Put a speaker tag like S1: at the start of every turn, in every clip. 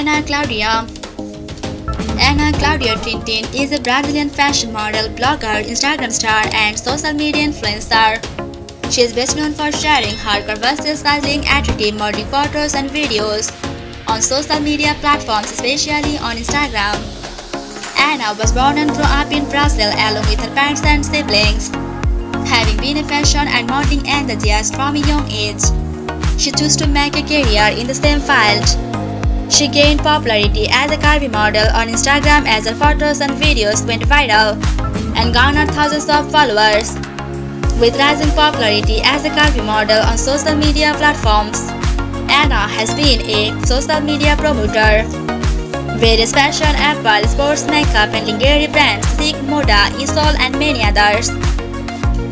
S1: Ana Claudia Ana Claudia Trintin is a Brazilian fashion model, blogger, Instagram star, and social media influencer. She is best known for sharing her controversial styling, attitude, modeling photos, and videos on social media platforms, especially on Instagram. Ana was born and grew up in Brazil along with her parents and siblings. Having been a fashion and modeling enthusiast from a young age, she chose to make a career in the same field. She gained popularity as a curvy model on Instagram as her photos and videos went viral and garnered thousands of followers. With rising popularity as a curvy model on social media platforms, Ana has been a social media promoter. Various fashion, apparel, sports, makeup, and lingerie brands, Seek Moda, Isol, and many others.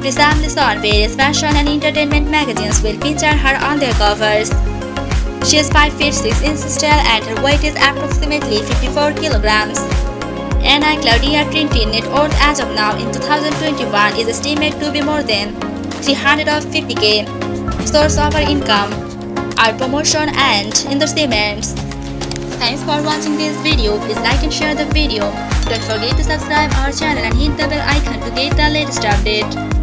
S1: Recently on various fashion and entertainment magazines will feature her on their covers. She is 5 feet 6 inches tall and her weight is approximately 54 kilograms. Ana Claudia Trintin net worth as of now in 2021 is estimated to be more than 350k. Source of her income are promotion and endorsements. Thanks for watching this video. Please like and share the video. Don't forget to subscribe our channel and hit the bell icon to get the latest update.